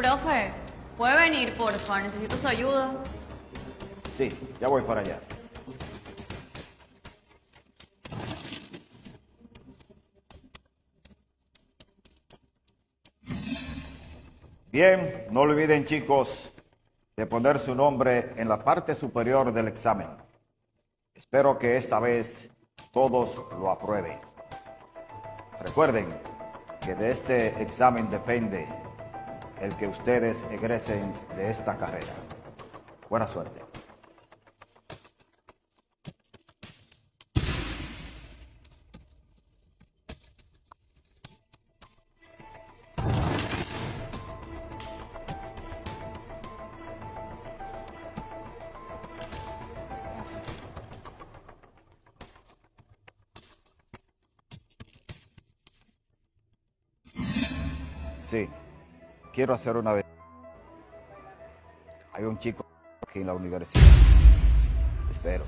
Profe, ¿puede venir, por favor? Necesito su ayuda. Sí, ya voy para allá. Bien, no olviden chicos de poner su nombre en la parte superior del examen. Espero que esta vez todos lo aprueben. Recuerden que de este examen depende el que ustedes egresen de esta carrera. Buena suerte. Sí, quiero hacer una vez. Hay un chico aquí en la universidad. Espero.